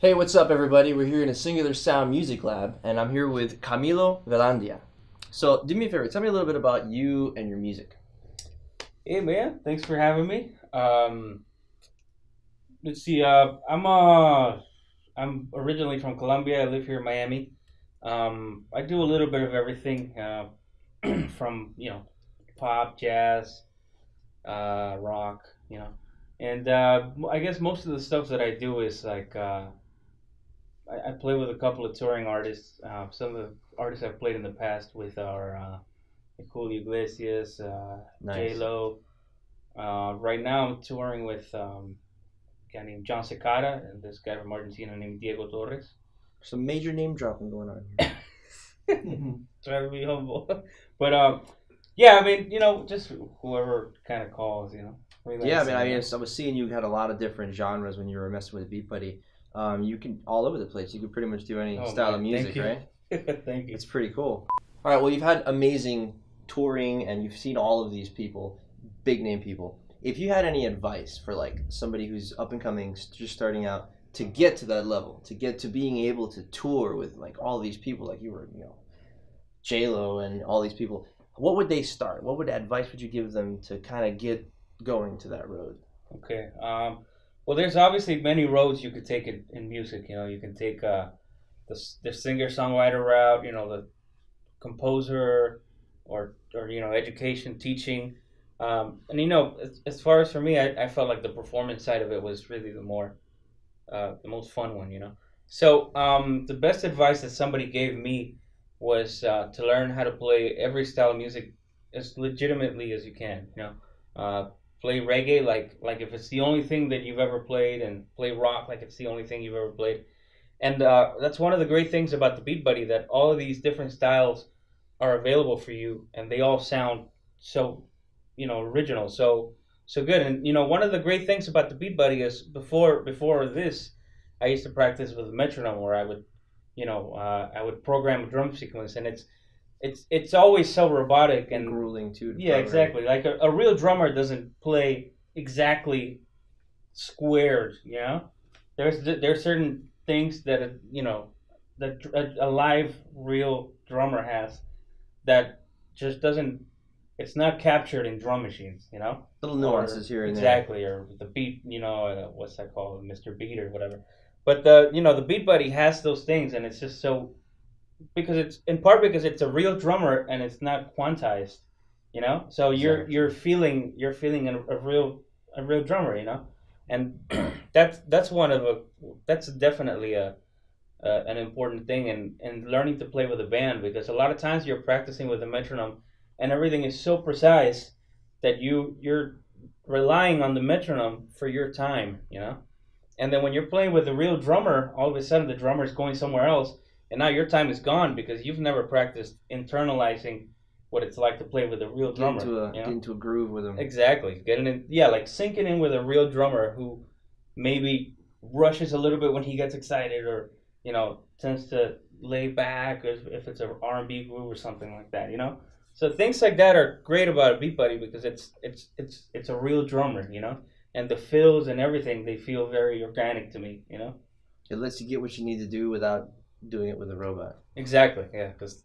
Hey, what's up, everybody? We're here in a Singular Sound Music Lab, and I'm here with Camilo Velandia. So, do me a favor, tell me a little bit about you and your music. Hey man, thanks for having me. Um, let's see. Uh, I'm uh, I'm originally from Colombia. I live here in Miami. Um, I do a little bit of everything, uh, from you know, pop, jazz, uh, rock, you know, and uh, I guess most of the stuff that I do is like uh, I, I play with a couple of touring artists. Uh, some of the artists I've played in the past with are uh, Julio Iglesias, uh, Nice. J Lo. Uh, right now, I'm touring with um, a guy named Jon Secada and this guy from Argentina named Diego Torres. Some major name dropping going on. Try to be humble, but um, yeah, I mean, you know, just whoever kind of calls, you know. Relax, yeah, I mean, I, mean, I was seeing you had a lot of different genres when you were messing with Beat Buddy. Um, you can all over the place. You can pretty much do any Oh, style of music, thank right? Thank you. It's pretty cool. All right, well, you've had amazing touring and you've seen all of these people, big name people. If you had any advice for like somebody who's up and coming, just starting out, to get to that level, to get to being able to tour with like all these people, like you were, you know, J Lo and all these people, what would they start? What would advice would you give them to kind of get going to that road? Okay. Um, well, there's obviously many roads you could take in, in music. You know, you can take uh, the the singer songwriter route. You know, the composer, or or you know, education, teaching. Um, and you know, as, as far as for me, I, I felt like the performance side of it was really the more, uh, the most fun one. You know. So um, the best advice that somebody gave me was uh, to learn how to play every style of music as legitimately as you can. You know. Uh, play reggae like like if it's the only thing that you've ever played and play rock like it's the only thing you've ever played. And uh, that's one of the great things about the beat buddy that all of these different styles are available for you and they all sound so you know original. So so good. And you know one of the great things about the beat buddy is before before this i used to practice with a metronome where i would you know uh, i would program a drum sequence and it's it's it's always so robotic And and grueling too. to yeah, program. exactly. Like a, a real drummer doesn't play exactly squared. You know, there's there's certain things that a, you know that a, a live real drummer has that just doesn't. It's not captured in drum machines. You know, Little nuances here and there. exactly, or the beat. You know, uh, what's that called, Mr. Beat or whatever. But the you know the Beat Buddy has those things, and it's just so because it's in part because it's a real drummer and it's not quantized, you know. So you're Exactly. you're feeling you're feeling a, a real a real drummer, you know, and that's that's one of a that's definitely a, a an important thing in in learning to play with a band because a lot of times you're practicing with a metronome and everything is so precise that you you're relying on the metronome for your time, you know. And then when you're playing with a real drummer, all of a sudden the drummer is going somewhere else and now your time is gone because you've never practiced internalizing what it's like to play with a real Get drummer. into a you know? get into a groove with them. Exactly, getting in, yeah, like syncing in with a real drummer who maybe rushes a little bit when he gets excited, or you know tends to lay back, if, if it's a R and B groove or something like that, you know. So things like that are great about a beat buddy because it's it's it's it's a real drummer, you know, and the fills and everything they feel very organic to me, you know. It lets you get what you need to do without doing it with a robot. Exactly, yeah, because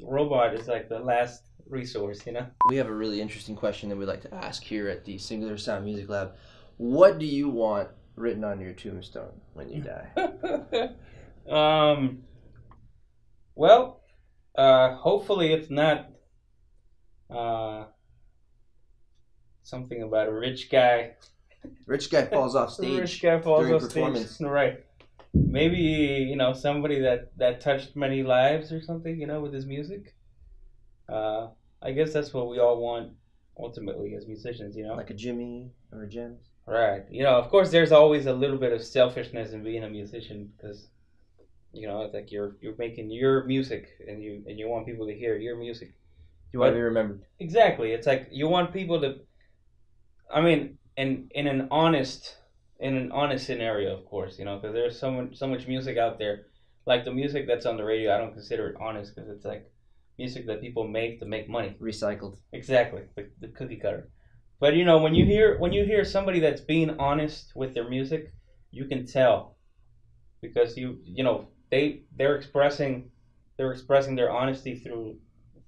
robot is like the last resource, you know. We have a really interesting question that we'd like to ask here at the Singular Sound Music Lab. What do you want written on your tombstone when you die? um. Well, uh, hopefully it's not uh, something about a rich guy. Rich guy falls off stage. rich guy falls during off performance. stage. Right. Maybe you know somebody that that touched many lives or something. You know, with his music. Uh, I guess that's what we all want ultimately as musicians. You know. Like a Jimmy or a James. Right. You know, of course, there's always a little bit of selfishness in being a musician because, you know, it's like you're you're making your music and you and you want people to hear your music. You want to be remembered. Exactly. It's like you want people to. I mean, in in an honest in an honest scenario, of course, you know, because there's so much so much music out there, like the music that's on the radio. I don't consider it honest because it's like music that people make to make money. Recycled. Exactly, the, the cookie cutter. But you know, when you hear when you hear somebody that's being honest with their music, you can tell because you you know they they're expressing they're expressing their honesty through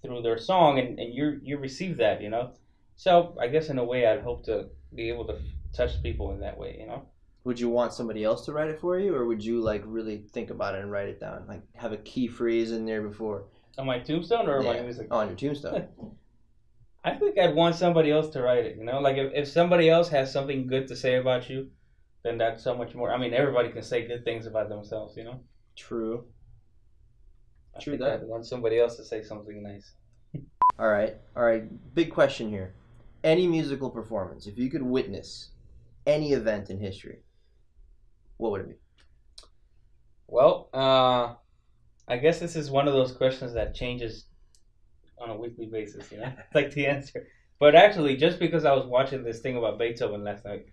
through their song and, and you you receive that you know so i guess in a way i'd hope to be able to touch people in that way you know? Would you want somebody else to write it for you or would you like really think about it and write it down? Like have a key phrase in there before. On my tombstone or Yeah. my music? Oh, on your tombstone. I think i'd want somebody else to write it you know? Like if, if somebody else has something good to say about you then that's so much more i mean everybody can say good things about themselves you know? True. I True that. I'd want somebody else to say something nice. All right. All right. Big question here. Any musical performance if you could witness any event in history what would it be Well, uh, I guess this is one of those questions that changes on a weekly basis, you know, like the answer. But actually, just because I was watching this thing about Beethoven last night,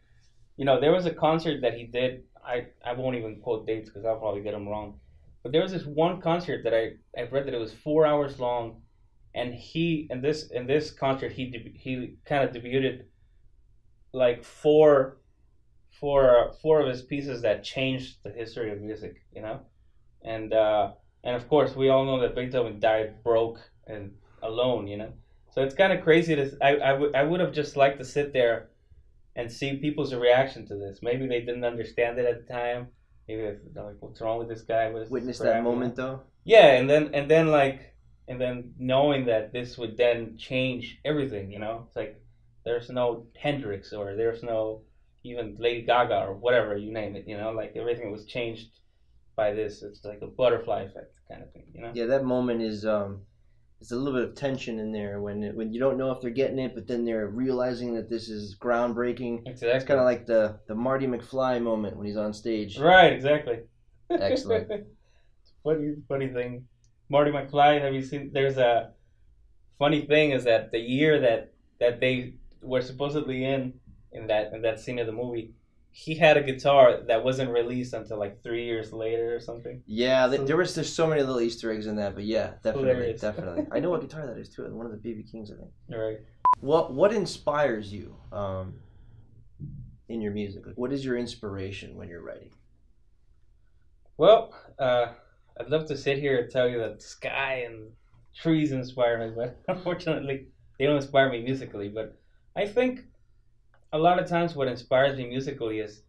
you know, there was a concert that he did. I, I won't even quote dates because I'll probably get them wrong. But there was this one concert that I, I read that it was four hours long, and he in this in this concert he he kind of debuted like four four four of his pieces that changed the history of music, you know, and uh, and of course we all know that Beethoven died broke and alone, you know. So it's kind of crazy to I I would have just liked to sit there and see people's reaction to this. Maybe they didn't understand it at the time. Maybe they're like, "What's wrong with this guy?" Witness that crap, you know? moment though Yeah, and then and then like and then knowing that this would then change everything, you know, it's like there's no Hendrix or there's no even Lady Gaga or whatever you name it, you know, like everything was changed by this. It's like a butterfly effect kind of thing, you know. yeah that moment is um there's a little bit of tension in there when it, when you don't know if they're getting it but then they're realizing that this is groundbreaking Exactly. it's kind of like the the marty mcfly moment when he's on stage right, exactly. Excellent. funny, funny thing. Marty McFly. Have you seen? There's a funny thing is that the year that that they were supposedly in in that in that scene of the movie, he had a guitar that wasn't released until like three years later or something. yeah th- So- there was there's so many little easter eggs in that but yeah definitely Hilarious. definitely i know what guitar that is too one of the bb kings i think Right. what what inspires you um in your music like what is your inspiration when you're writing Well, uh, I'd love to sit here and tell you that the sky and trees inspire me, but unfortunately, they don't inspire me musically. But I think a lot of times what inspires me musically is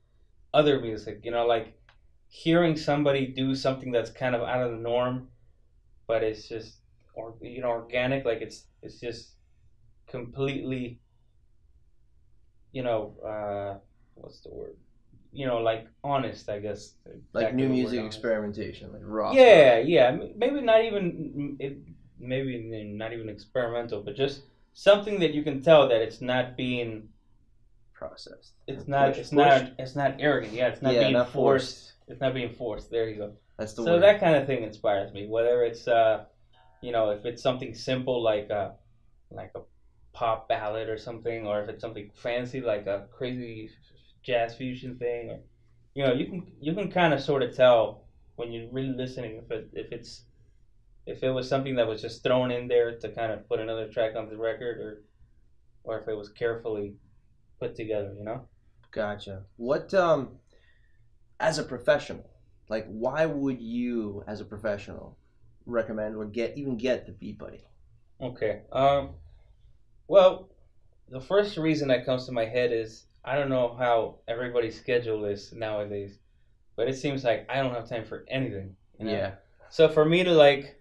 other music. You know, like hearing somebody do something that's kind of out of the norm, but it's just or you know organic. Like it's it's just completely, you know, uh, what's the word? You know, like honest. I guess. like new music experimentation like rock Yeah, yeah. Maybe not even it, maybe not even experimental, but just something that you can tell that it's not being processed it's not Push- it's pushed. not it's not arrogant. Yeah, it's not yeah being not forced. forced It's not being forced. There you go. that's the so word that kind of thing inspires me. Whether it's uh, you know, if it's something simple like a like a pop ballad or something, or if it's something fancy like a crazy jazz fusion thing, or you know, you can you can kind of sort of tell when you're really listening if it if it's if it was something that was just thrown in there to kind of put another track on the record, or or if it was carefully put together. You know. Gotcha. What um as a professional, like why would you as a professional recommend or get even get the Beat Buddy? Okay. Um. Well, the first reason that comes to my head is I don't know how everybody's schedule is nowadays, but it seems like I don't have time for anything. you know? Yeah. So for me to like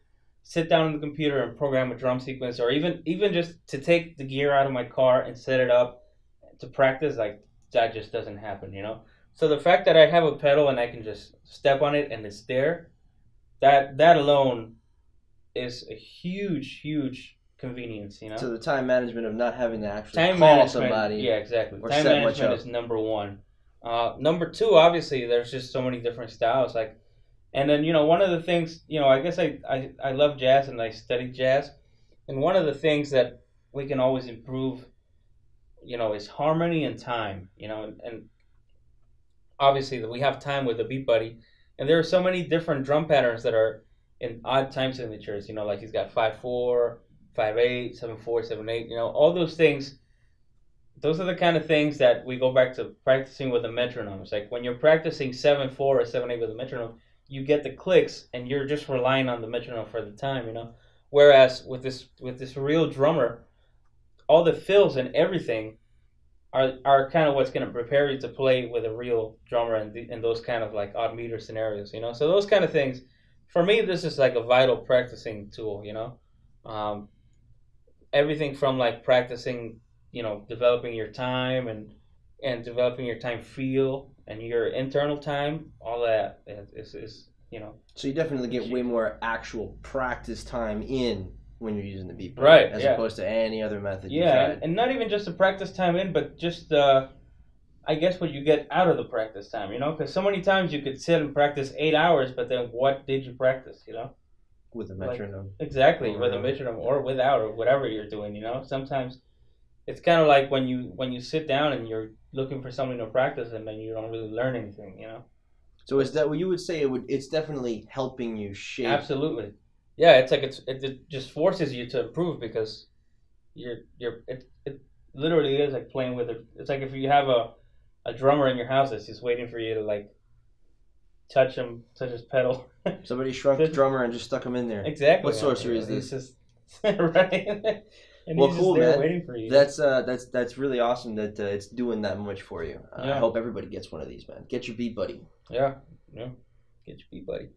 sit down on the computer and program a drum sequence, or even even just to take the gear out of my car and set it up to practice, like that just doesn't happen, you know. So the fact that I have a pedal and I can just step on it and it's there, that that alone is a huge, huge convenience, you know. So the time management of not having to actually time call management, somebody. yeah, exactly. Time management is number one. Uh, number two, obviously, there's just so many different styles. Like, and then you know, one of the things, you know, I guess I I, I love jazz and I study jazz, and one of the things that we can always improve, you know, is harmony and time. You know, and, and obviously that we have time with the beat buddy, and there are so many different drum patterns that are in odd time signatures. You know, like he's got five four, five eight, seven four, seven eight. You know, all those things those are the kind of things that we go back to practicing with a metronome. It's like when you're practicing seven four or seven eight with a metronome, you get the clicks and you're just relying on the metronome for the time, you know. Whereas with this with this real drummer, all the fills and everything are are kind of what's going to prepare you to play with a real drummer and the, those kind of like odd meter scenarios, you know. So those kind of things, for me, this is like a vital practicing tool, you know. Um, everything from like practicing, you know, developing your time and and developing your time feel and your internal time, all that is, is you know. So you definitely get way more actual practice time in when you're using the beat right as yeah. opposed to any other method yeah and, and, not even just the practice time in but just uh, i guess what you get out of the practice time you know? Because so many times you could sit and practice eight hours but then what did you practice you know? With a metronome. like, exactly with a metronome or without or whatever you're doing you know? Sometimes it's kind of like when you when you sit down and you're looking for something to practice and then you don't really learn anything you know so is that what you would say it would it's definitely helping you shape absolutely yeah, it's like it's it, just forces you to improve because you're you're it, it literally is like playing with it. It's like if you have a a drummer in your house that's just waiting for you to like touch him, touch his pedal. Somebody shrunk the drummer and just stuck him in there. Exactly. What sorcery is this? Just, right. And well, cool, man. That's uh, that's that's really awesome that uh, it's doing that much for you. Uh, yeah. I hope everybody gets one of these, man. Get your beat buddy. Yeah, yeah. Get your beat buddy.